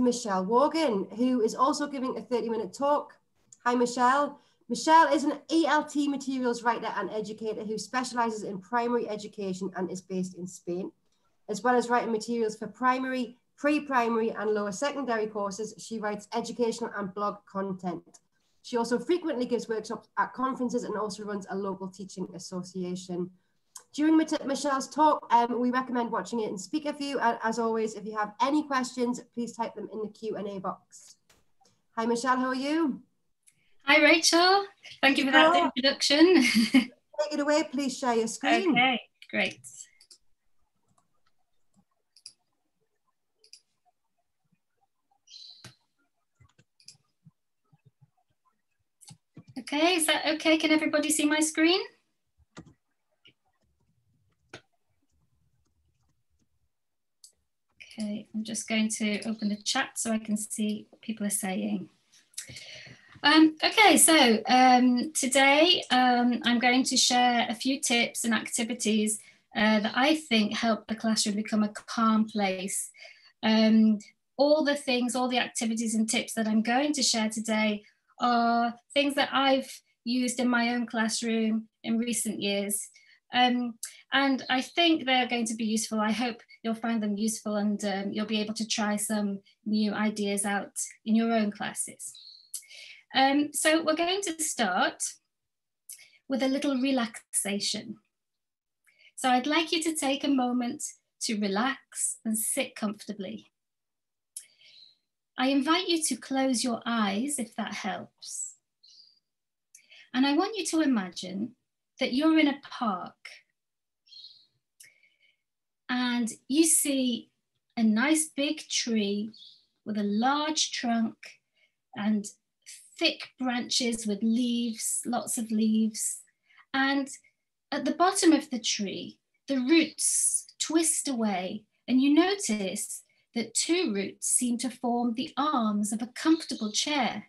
Michelle Worgan, who is also giving a 30 minute talk. Hi, Michelle. Michelle is an ELT materials writer and educator who specializes in primary education and is based in Spain. As well as writing materials for primary, pre-primary and lower secondary courses, she writes educational and blog content. She also frequently gives workshops at conferences and also runs a local teaching association. During Michelle's talk, um, we recommend watching it in speaker view. And as always, if you have any questions, please type them in the Q&A box. Hi, Michelle, how are you? Hi, Rachel. Thank you for that introduction. Take it away, please share your screen. Okay, great. Okay, is that okay? Can everybody see my screen? Okay, I'm just going to open the chat so I can see what people are saying. Um, okay, so um, today um, I'm going to share a few tips and activities uh, that I think help the classroom become a calm place. Um, all the things, all the activities and tips that I'm going to share today are things that I've used in my own classroom in recent years. Um, and I think they're going to be useful. I hope you'll find them useful and um, you'll be able to try some new ideas out in your own classes. Um, so we're going to start with a little relaxation. So I'd like you to take a moment to relax and sit comfortably. I invite you to close your eyes if that helps. And I want you to imagine that you're in a park and you see a nice big tree with a large trunk and thick branches with leaves, lots of leaves. And at the bottom of the tree, the roots twist away, and you notice that two roots seem to form the arms of a comfortable chair.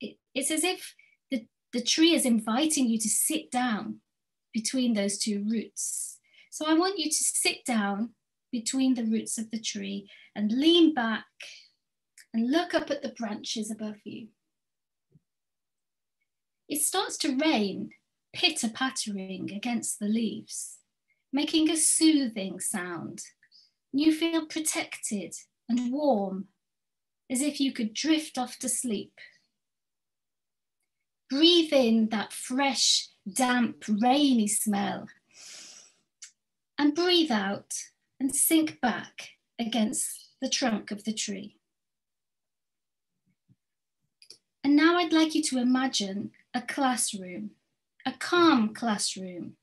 It, it's as if the, the tree is inviting you to sit down between those two roots. So I want you to sit down between the roots of the tree and lean back and look up at the branches above you it starts to rain, pitter pattering against the leaves, making a soothing sound. You feel protected and warm, as if you could drift off to sleep. Breathe in that fresh, damp, rainy smell, and breathe out and sink back against the trunk of the tree. And now I'd like you to imagine a classroom, a calm classroom.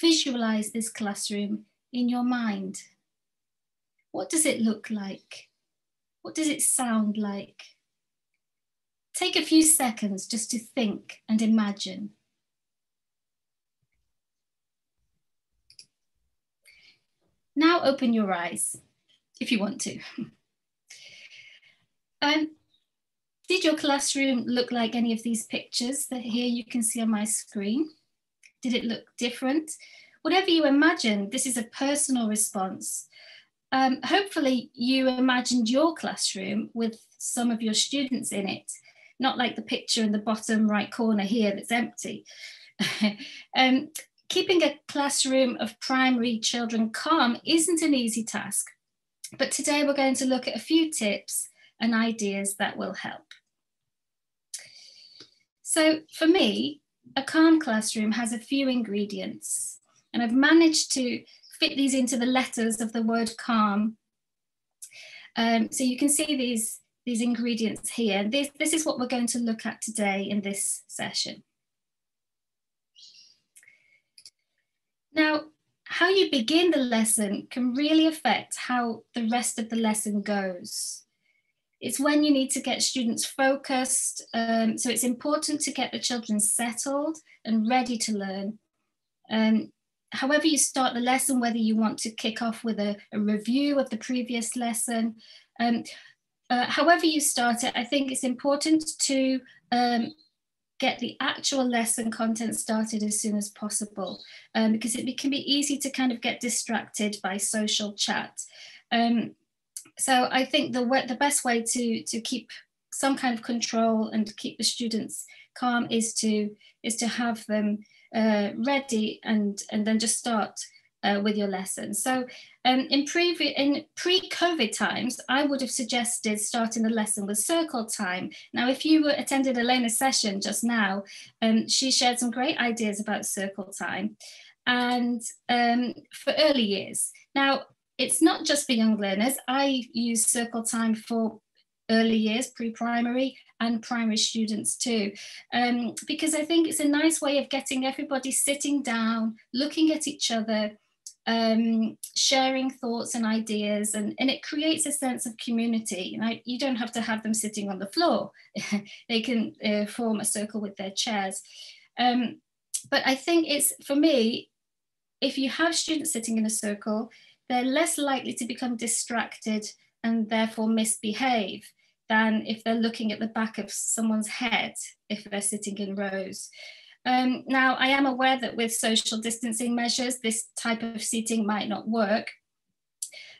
Visualize this classroom in your mind. What does it look like? What does it sound like? Take a few seconds just to think and imagine. Now open your eyes if you want to. um, did your classroom look like any of these pictures that here you can see on my screen? Did it look different? Whatever you imagine, this is a personal response. Um, hopefully you imagined your classroom with some of your students in it, not like the picture in the bottom right corner here that's empty. um, keeping a classroom of primary children calm isn't an easy task, but today we're going to look at a few tips and ideas that will help. So for me, a calm classroom has a few ingredients, and I've managed to fit these into the letters of the word calm. Um, so you can see these, these ingredients here. This, this is what we're going to look at today in this session. Now, how you begin the lesson can really affect how the rest of the lesson goes. It's when you need to get students focused. Um, so it's important to get the children settled and ready to learn. Um, however you start the lesson, whether you want to kick off with a, a review of the previous lesson, um, uh, however you start it, I think it's important to um, get the actual lesson content started as soon as possible um, because it can be easy to kind of get distracted by social chat. Um, so I think the way, the best way to to keep some kind of control and keep the students calm is to is to have them uh, ready and and then just start uh, with your lesson. So um, in, in pre-COVID times, I would have suggested starting the lesson with circle time. Now, if you attended Elena's session just now, um, she shared some great ideas about circle time and um, for early years. Now, it's not just for young learners. I use circle time for early years, pre-primary and primary students too, um, because I think it's a nice way of getting everybody sitting down, looking at each other, um, sharing thoughts and ideas, and, and it creates a sense of community. You, know, you don't have to have them sitting on the floor. they can uh, form a circle with their chairs. Um, but I think it's, for me, if you have students sitting in a circle, they're less likely to become distracted and therefore misbehave than if they're looking at the back of someone's head if they're sitting in rows. Um, now, I am aware that with social distancing measures, this type of seating might not work.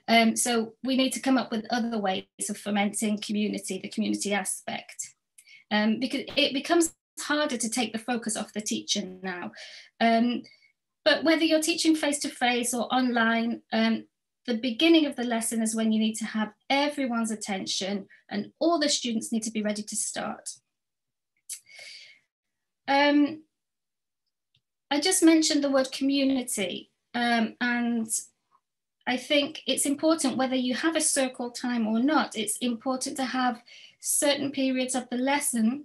Um, so we need to come up with other ways of fomenting community, the community aspect, um, because it becomes harder to take the focus off the teacher now. Um, but whether you're teaching face-to-face -face or online, um, the beginning of the lesson is when you need to have everyone's attention and all the students need to be ready to start. Um, I just mentioned the word community um, and I think it's important whether you have a circle time or not, it's important to have certain periods of the lesson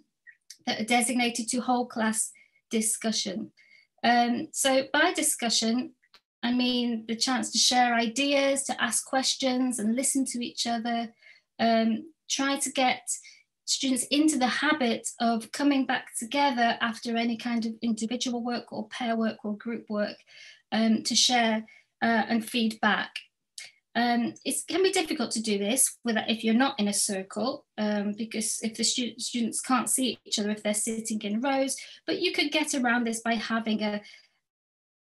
that are designated to whole class discussion. Um, so by discussion, I mean the chance to share ideas, to ask questions and listen to each other, um, try to get students into the habit of coming back together after any kind of individual work or pair work or group work um, to share uh, and feedback. Um, it can be difficult to do this if you're not in a circle, um, because if the stu students can't see each other if they're sitting in rows, but you could get around this by having a,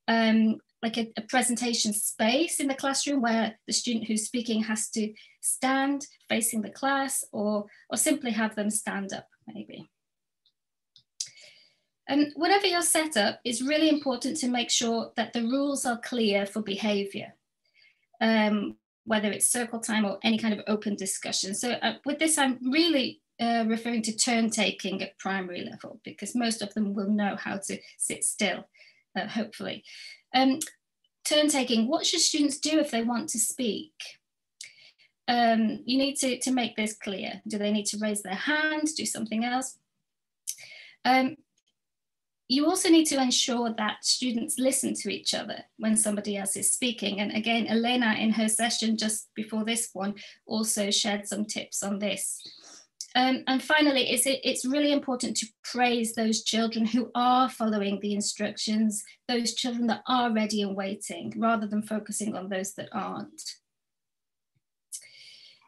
um, like a, a, presentation space in the classroom where the student who's speaking has to stand facing the class or, or simply have them stand up maybe. And whatever your setup, it's really important to make sure that the rules are clear for behavior, um, whether it's circle time or any kind of open discussion. So uh, with this, I'm really uh, referring to turn taking at primary level because most of them will know how to sit still, uh, hopefully. Um, turn taking, what should students do if they want to speak? Um, you need to, to make this clear. Do they need to raise their hand, do something else? Um, you also need to ensure that students listen to each other when somebody else is speaking. And again, Elena in her session just before this one also shared some tips on this. Um, and finally, it's, it's really important to praise those children who are following the instructions, those children that are ready and waiting, rather than focusing on those that aren't.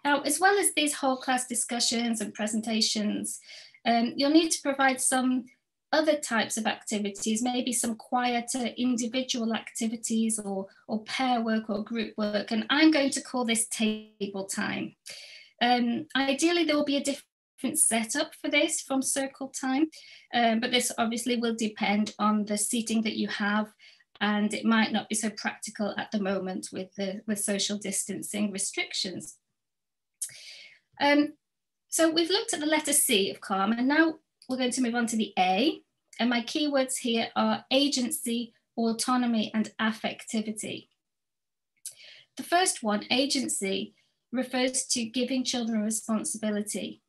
Now, as well as these whole class discussions and presentations, um, you'll need to provide some other types of activities, maybe some quieter individual activities or, or pair work or group work. And I'm going to call this table time. Um, ideally, there will be a different setup for this from circle time, um, but this obviously will depend on the seating that you have and it might not be so practical at the moment with the with social distancing restrictions. Um, so we've looked at the letter C of calm and now we're going to move on to the A and my keywords here are agency, autonomy and affectivity. The first one, agency, refers to giving children responsibility.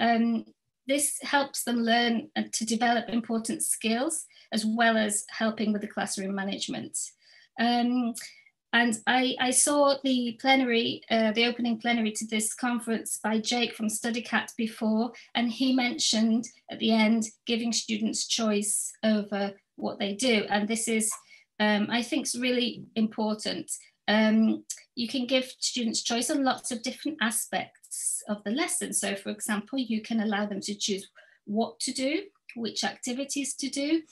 Um, this helps them learn to develop important skills as well as helping with the classroom management. Um, and I, I, saw the plenary, uh, the opening plenary to this conference by Jake from StudyCat before, and he mentioned at the end giving students choice over what they do. And this is, um, I think, is really important. Um, you can give students choice on lots of different aspects of the lesson. So for example, you can allow them to choose what to do, which activities to do.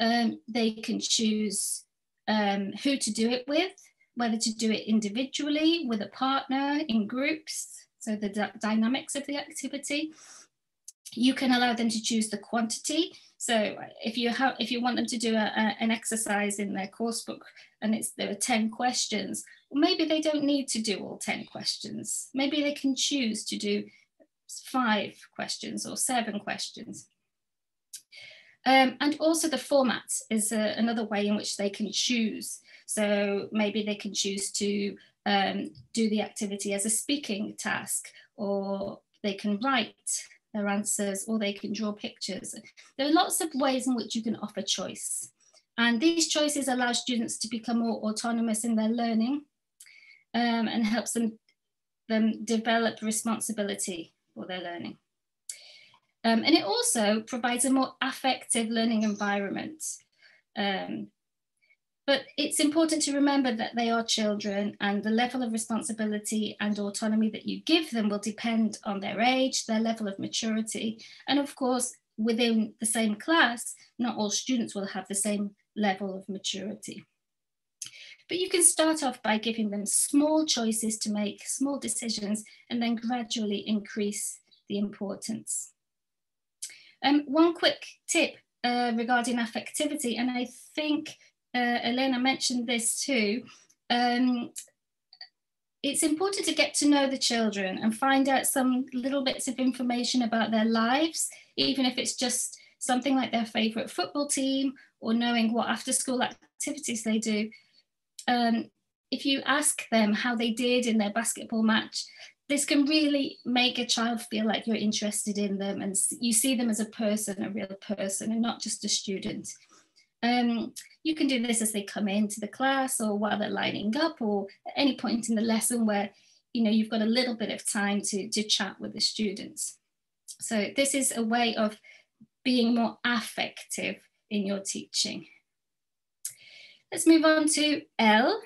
Um, they can choose um, who to do it with, whether to do it individually, with a partner, in groups, so the dynamics of the activity. You can allow them to choose the quantity. So if you have, if you want them to do a, a, an exercise in their course book and it's there are 10 questions, maybe they don't need to do all 10 questions. Maybe they can choose to do five questions or seven questions. Um, and also the format is a, another way in which they can choose. So maybe they can choose to um, do the activity as a speaking task, or they can write their answers, or they can draw pictures. There are lots of ways in which you can offer choice. And these choices allow students to become more autonomous in their learning um, and helps them, them develop responsibility for their learning. Um, and it also provides a more affective learning environment. Um, but it's important to remember that they are children and the level of responsibility and autonomy that you give them will depend on their age, their level of maturity. And of course, within the same class, not all students will have the same level of maturity. But you can start off by giving them small choices to make, small decisions, and then gradually increase the importance. Um, one quick tip uh, regarding affectivity, and I think uh, Elena mentioned this too. Um, it's important to get to know the children and find out some little bits of information about their lives, even if it's just something like their favorite football team or knowing what after school activities they do. Um, if you ask them how they did in their basketball match, this can really make a child feel like you're interested in them and you see them as a person, a real person, and not just a student. Um, you can do this as they come into the class or while they're lining up or at any point in the lesson where you know you've got a little bit of time to, to chat with the students. So this is a way of being more affective in your teaching. Let's move on to L.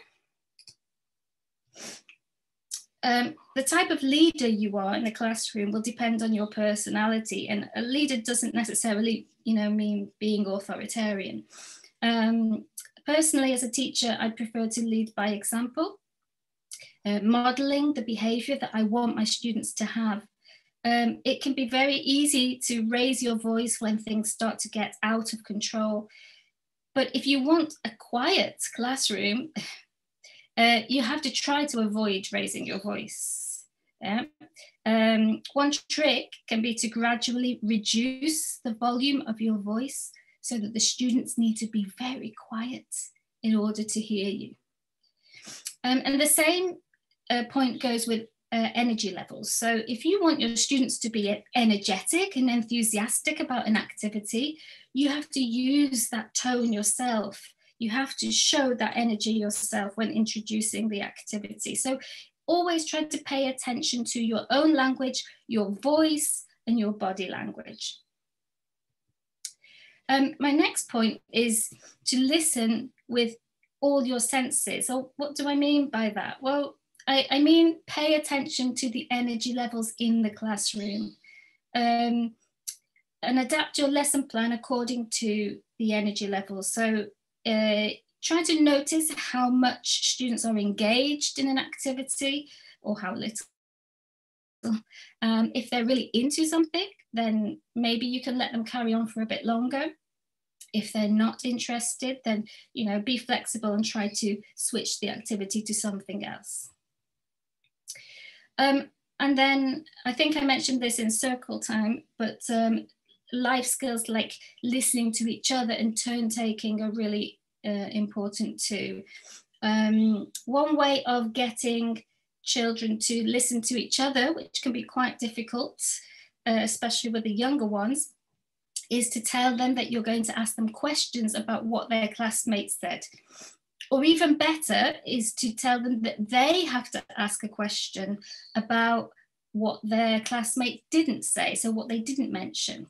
Um, the type of leader you are in the classroom will depend on your personality and a leader doesn't necessarily you know mean being authoritarian. Um, personally as a teacher i prefer to lead by example uh, modeling the behavior that i want my students to have. Um, it can be very easy to raise your voice when things start to get out of control but if you want a quiet classroom uh, you have to try to avoid raising your voice. Yeah? Um, one trick can be to gradually reduce the volume of your voice so that the students need to be very quiet in order to hear you. Um, and the same uh, point goes with uh, energy levels. So if you want your students to be energetic and enthusiastic about an activity, you have to use that tone yourself you have to show that energy yourself when introducing the activity. So always try to pay attention to your own language, your voice, and your body language. Um, my next point is to listen with all your senses. So what do I mean by that? Well, I, I mean pay attention to the energy levels in the classroom. Um, and adapt your lesson plan according to the energy levels. So uh, try to notice how much students are engaged in an activity or how little. Um, if they're really into something, then maybe you can let them carry on for a bit longer. If they're not interested, then you know be flexible and try to switch the activity to something else. Um, and then I think I mentioned this in circle time, but um, life skills like listening to each other and turn taking are really uh, important too. Um, one way of getting children to listen to each other, which can be quite difficult, uh, especially with the younger ones, is to tell them that you're going to ask them questions about what their classmates said. Or even better is to tell them that they have to ask a question about what their classmate didn't say, so what they didn't mention.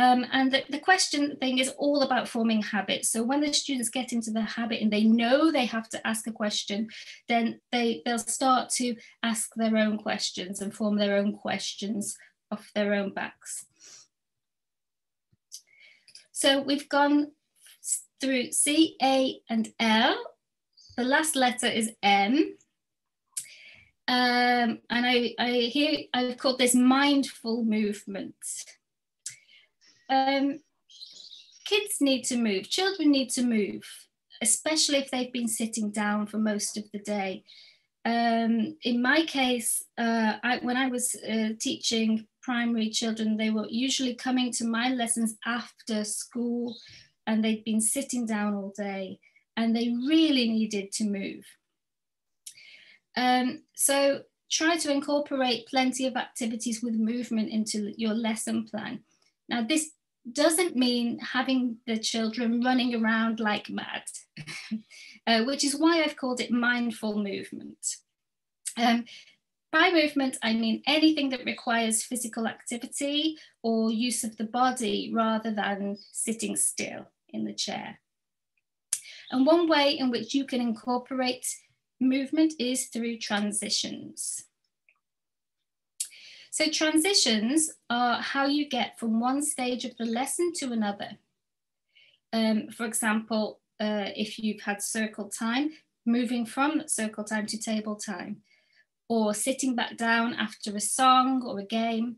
Um, and the, the, question thing is all about forming habits. So when the students get into the habit and they know they have to ask a question, then they, they'll start to ask their own questions and form their own questions off their own backs. So we've gone through C, A, and L. the last letter is M. Um, and I, I here I've called this mindful movement. Um, kids need to move, children need to move, especially if they've been sitting down for most of the day. Um, in my case, uh, I, when I was uh, teaching primary children, they were usually coming to my lessons after school and they'd been sitting down all day and they really needed to move. Um, so try to incorporate plenty of activities with movement into your lesson plan. Now, this doesn't mean having the children running around like mad, uh, which is why I've called it mindful movement. Um, by movement, I mean anything that requires physical activity or use of the body rather than sitting still in the chair. And one way in which you can incorporate movement is through transitions. So transitions are how you get from one stage of the lesson to another. Um, for example, uh, if you've had circle time, moving from circle time to table time, or sitting back down after a song or a game.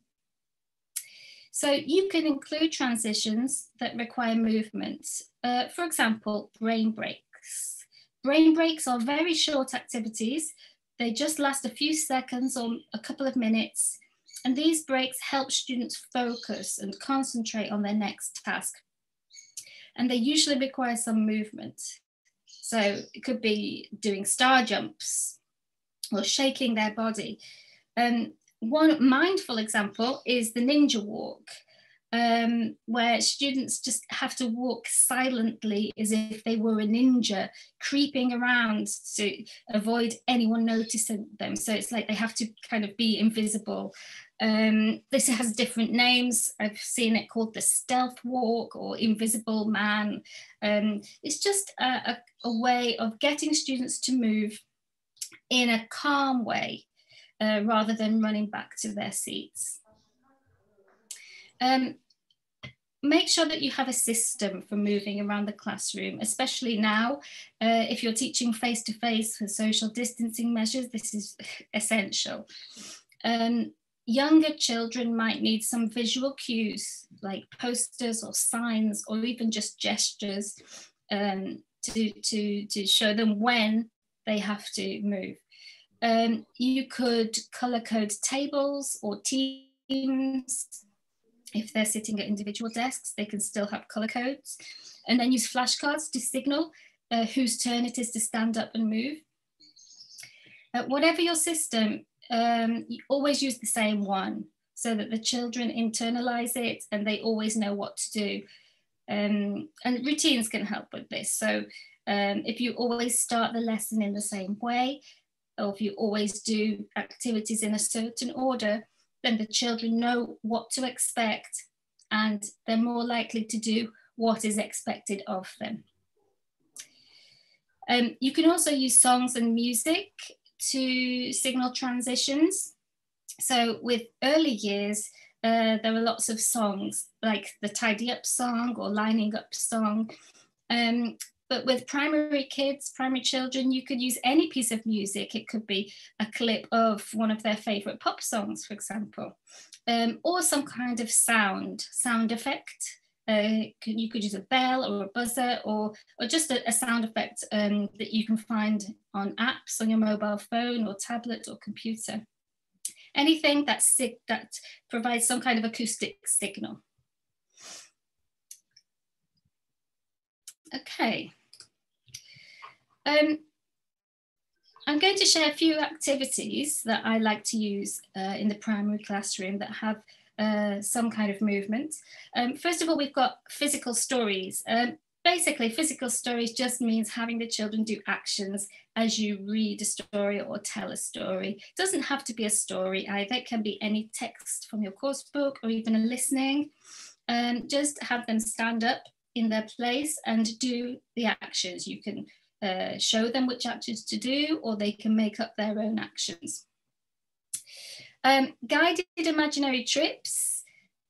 So you can include transitions that require movement. Uh, for example, brain breaks. Brain breaks are very short activities. They just last a few seconds or a couple of minutes and these breaks help students focus and concentrate on their next task. And they usually require some movement. So it could be doing star jumps or shaking their body. Um, one mindful example is the ninja walk um, where students just have to walk silently as if they were a ninja, creeping around to avoid anyone noticing them. So it's like they have to kind of be invisible. Um, this has different names. I've seen it called the stealth walk or invisible man. Um, it's just a, a, a, way of getting students to move in a calm way uh, rather than running back to their seats. Um, make sure that you have a system for moving around the classroom, especially now. Uh, if you're teaching face-to-face with social distancing measures, this is essential. Um, younger children might need some visual cues like posters or signs or even just gestures um, to, to, to show them when they have to move. Um, you could color code tables or teams if they're sitting at individual desks, they can still have color codes. And then use flashcards to signal uh, whose turn it is to stand up and move. Uh, whatever your system, um, you always use the same one so that the children internalize it and they always know what to do. Um, and routines can help with this. So um, if you always start the lesson in the same way, or if you always do activities in a certain order, then the children know what to expect and they're more likely to do what is expected of them. Um, you can also use songs and music to signal transitions. So with early years, uh, there are lots of songs like the tidy up song or lining up song. Um, but with primary kids, primary children, you could use any piece of music. It could be a clip of one of their favorite pop songs, for example, um, or some kind of sound, sound effect. Uh, you could use a bell or a buzzer or, or just a, a sound effect um, that you can find on apps on your mobile phone or tablet or computer. Anything that, that provides some kind of acoustic signal. Okay. Um, I'm going to share a few activities that I like to use uh, in the primary classroom that have uh, some kind of movement. Um, first of all, we've got physical stories. Um, basically, physical stories just means having the children do actions as you read a story or tell a story. It doesn't have to be a story either. It can be any text from your course book or even a listening. Um, just have them stand up in their place and do the actions. You can uh, show them which actions to do, or they can make up their own actions. Um, guided imaginary trips.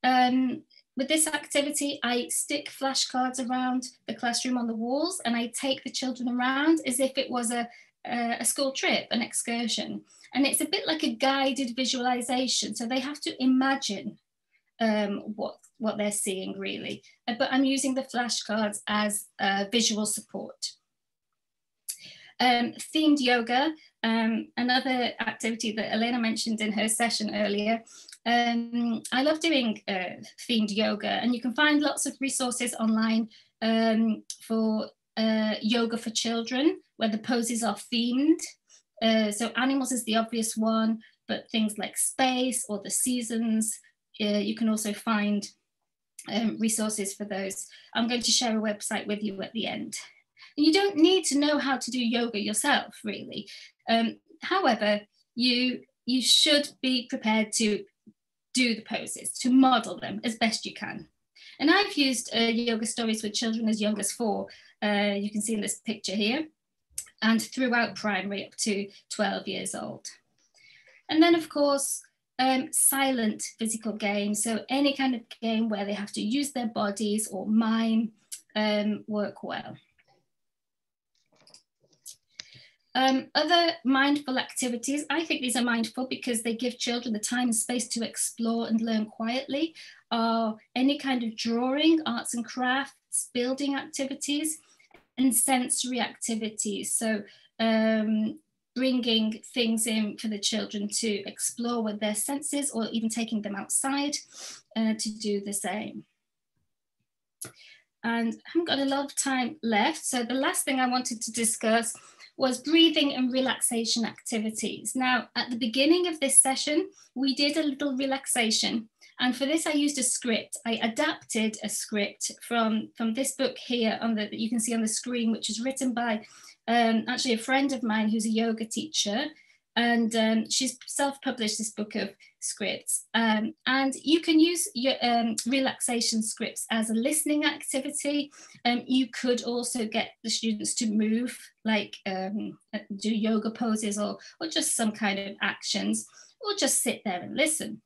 Um, with this activity, I stick flashcards around the classroom on the walls and I take the children around as if it was a, a school trip, an excursion. And it's a bit like a guided visualization. So they have to imagine um, what, what they're seeing really. Uh, but I'm using the flashcards as visual support. Um, themed yoga, um, another activity that Elena mentioned in her session earlier. Um, I love doing uh, themed yoga and you can find lots of resources online um, for uh, yoga for children where the poses are themed. Uh, so animals is the obvious one, but things like space or the seasons, uh, you can also find um, resources for those. I'm going to share a website with you at the end. And you don't need to know how to do yoga yourself, really. Um, however, you you should be prepared to do the poses, to model them as best you can. And I've used uh, yoga stories with children as young as four. Uh, you can see in this picture here, and throughout primary up to 12 years old. And then, of course, um, silent physical games. So any kind of game where they have to use their bodies or mime um, work well. Um, other mindful activities, I think these are mindful because they give children the time and space to explore and learn quietly, are any kind of drawing, arts and crafts, building activities, and sensory activities. So um, bringing things in for the children to explore with their senses or even taking them outside uh, to do the same. And I haven't got a lot of time left. So the last thing I wanted to discuss was breathing and relaxation activities. Now, at the beginning of this session, we did a little relaxation. And for this, I used a script. I adapted a script from, from this book here on the, that you can see on the screen, which is written by um, actually a friend of mine who's a yoga teacher. And um, she's self-published this book of scripts. Um, and you can use your um, relaxation scripts as a listening activity. Um, you could also get the students to move, like um, do yoga poses or, or just some kind of actions, or just sit there and listen.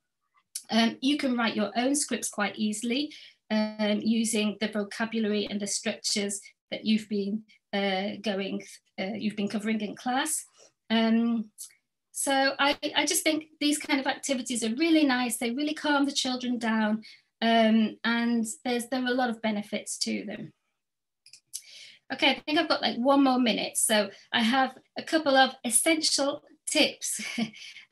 Um, you can write your own scripts quite easily using the vocabulary and the structures that you've been uh, going, uh, you've been covering in class. Um, so I, I just think these kind of activities are really nice. They really calm the children down um, and there's, there are a lot of benefits to them. Okay, I think I've got like one more minute. So I have a couple of essential tips.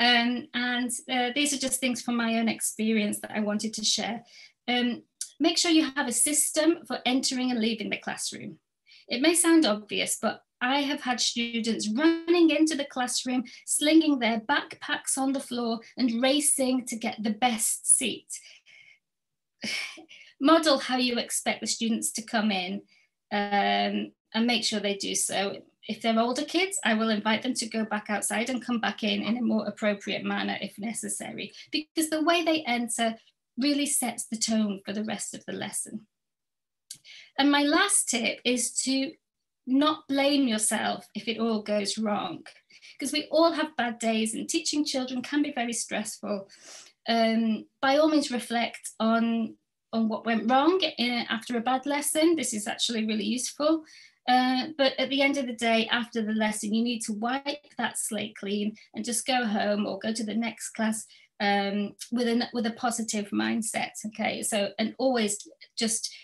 um, and uh, these are just things from my own experience that I wanted to share. Um, make sure you have a system for entering and leaving the classroom. It may sound obvious, but I have had students running into the classroom, slinging their backpacks on the floor and racing to get the best seat. Model how you expect the students to come in um, and make sure they do so. If they're older kids, I will invite them to go back outside and come back in in a more appropriate manner if necessary, because the way they enter really sets the tone for the rest of the lesson. And my last tip is to not blame yourself if it all goes wrong, because we all have bad days and teaching children can be very stressful. Um, by all means, reflect on, on what went wrong in, after a bad lesson. This is actually really useful. Uh, but at the end of the day, after the lesson, you need to wipe that slate clean and just go home or go to the next class um, with a with a positive mindset. Okay, so and always just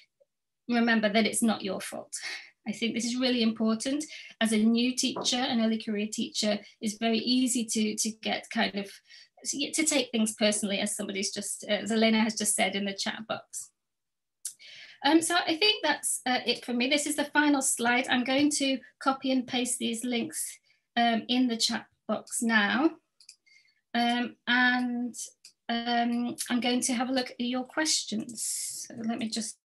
remember that it's not your fault. I think this is really important. As a new teacher, an early career teacher, is very easy to, to get kind of, to take things personally as somebody's just, as Elena has just said in the chat box. Um, so I think that's uh, it for me. This is the final slide. I'm going to copy and paste these links um, in the chat box now. Um, and um, I'm going to have a look at your questions. So let me just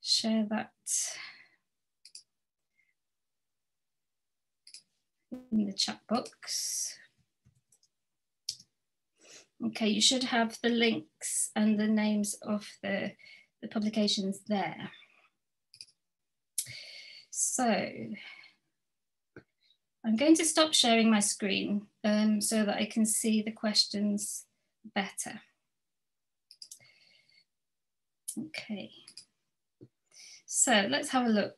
share that in the chat box. Okay, you should have the links and the names of the, the publications there. So I'm going to stop sharing my screen um, so that I can see the questions better. Okay. So let's have a look.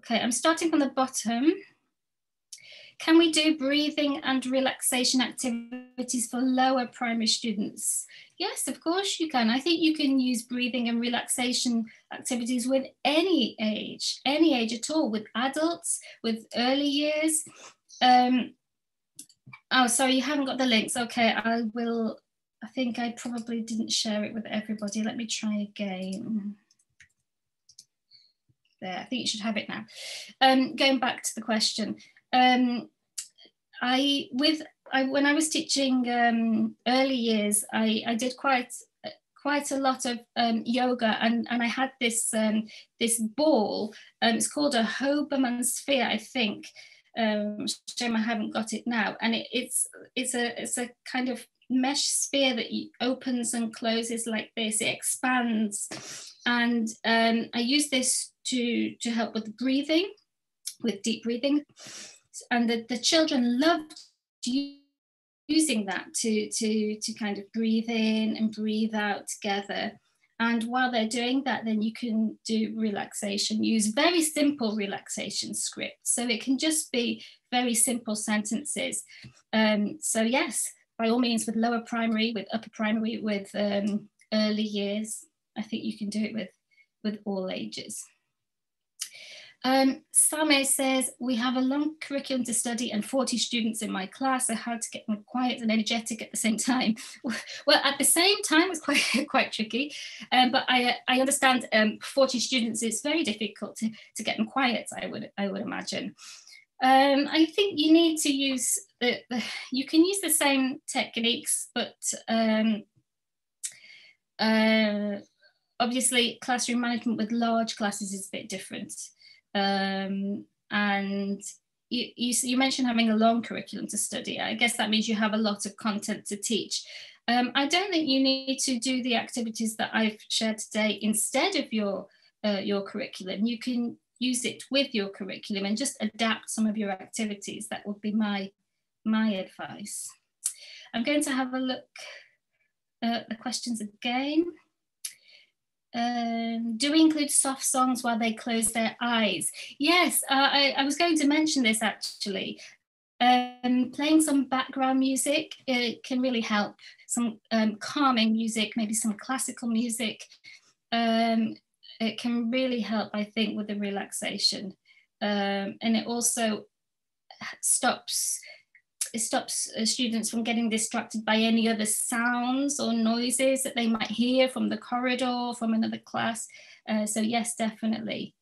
Okay, I'm starting from the bottom. Can we do breathing and relaxation activities for lower primary students? Yes, of course you can. I think you can use breathing and relaxation activities with any age, any age at all, with adults, with early years. Um, oh, sorry, you haven't got the links. Okay, I will, I think I probably didn't share it with everybody. Let me try again. There, I think you should have it now. Um, going back to the question, um, I with I, when I was teaching um, early years, I, I did quite quite a lot of um, yoga, and, and I had this um, this ball. Um, it's called a Hoberman sphere, I think. Um, shame I haven't got it now. And it, it's it's a it's a kind of mesh sphere that opens and closes like this. It expands, and um, I use this to to help with breathing, with deep breathing and the, the children loved using that to, to, to kind of breathe in and breathe out together. And while they're doing that, then you can do relaxation, use very simple relaxation scripts. So it can just be very simple sentences. Um, so yes, by all means, with lower primary, with upper primary, with um, early years, I think you can do it with, with all ages. Um, Same says, we have a long curriculum to study and 40 students in my class. I had to get them quiet and energetic at the same time. well, at the same time, it's quite, quite tricky, um, but I, I understand um, 40 students, it's very difficult to, to get them quiet, I would, I would imagine. Um, I think you need to use, the, you can use the same techniques, but um, uh, obviously classroom management with large classes is a bit different. Um, and you, you, you, mentioned having a long curriculum to study. I guess that means you have a lot of content to teach. Um, I don't think you need to do the activities that I've shared today instead of your, uh, your curriculum. You can use it with your curriculum and just adapt some of your activities. That would be my, my advice. I'm going to have a look at the questions again. Um, do we include soft songs while they close their eyes? Yes, uh, I, I, was going to mention this actually. Um, playing some background music it can really help. Some um, calming music, maybe some classical music. Um, it can really help, I think, with the relaxation. Um, and it also stops it stops uh, students from getting distracted by any other sounds or noises that they might hear from the corridor, from another class. Uh, so yes, definitely.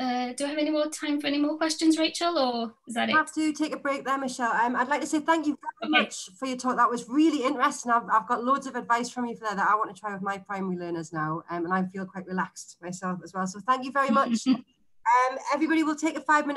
Uh, do I have any more time for any more questions, Rachel, or is that it? I have to take a break there, Michelle. Um, I'd like to say thank you very okay. much for your talk. That was really interesting. I've, I've got loads of advice from you for that, that I want to try with my primary learners now, um, and I feel quite relaxed myself as well. So thank you very much. um, everybody will take a five minute